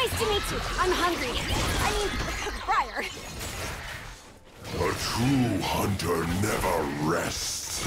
Nice to meet you. I'm hungry. I mean, Briar. A true hunter never rests.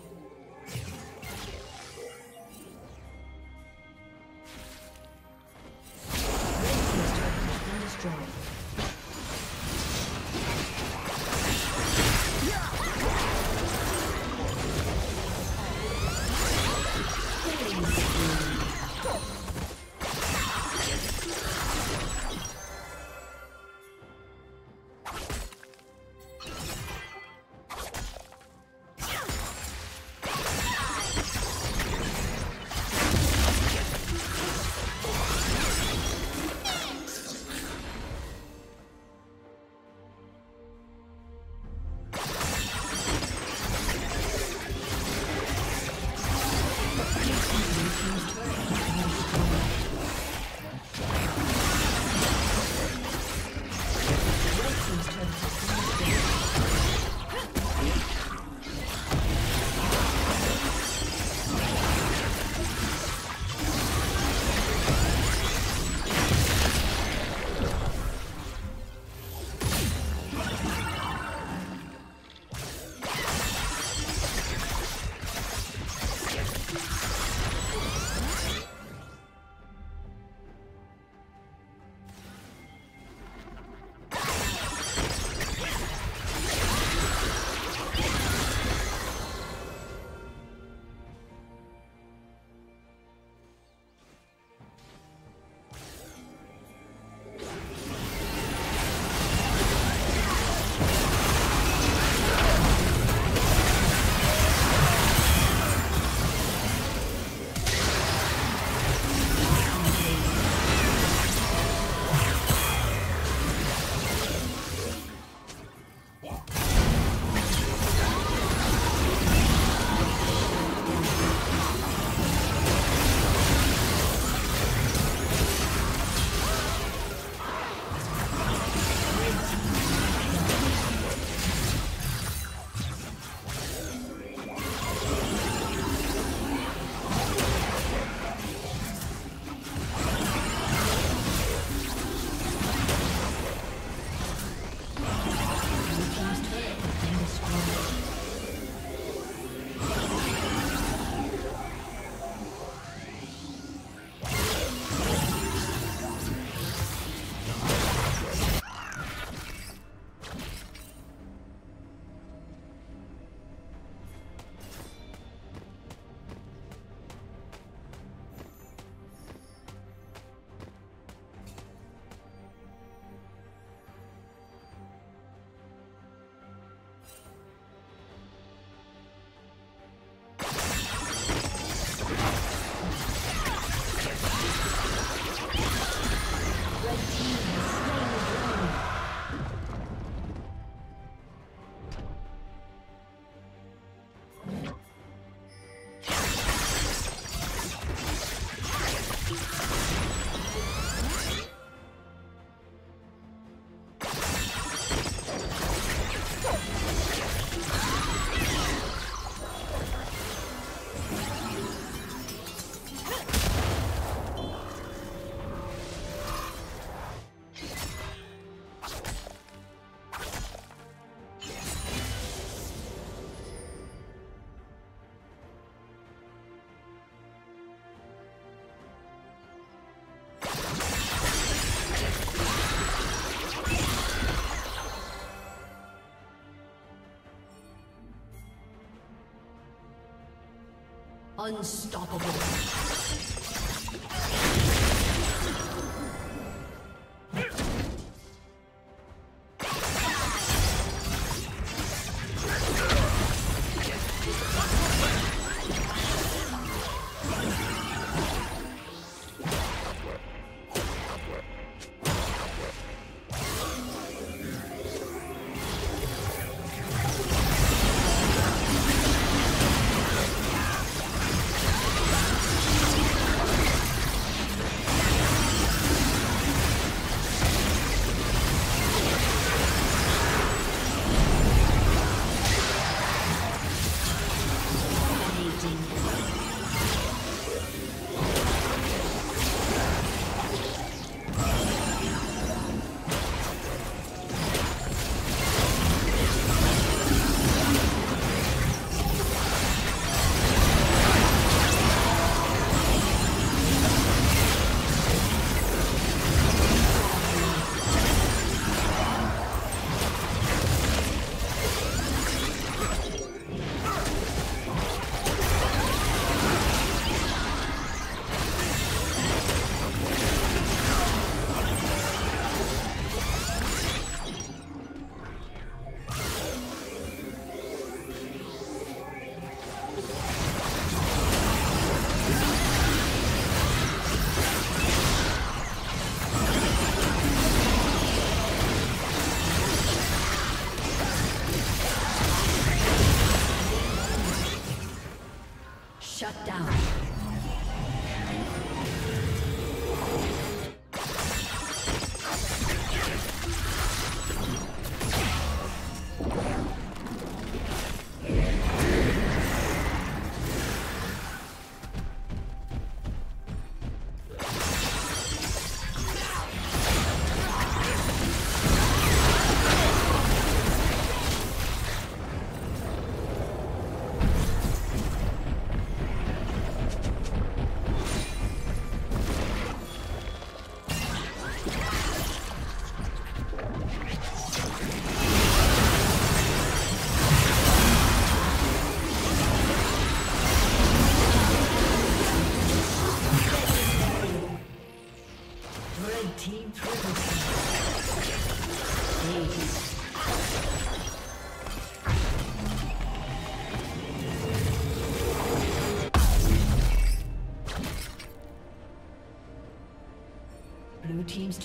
Unstoppable.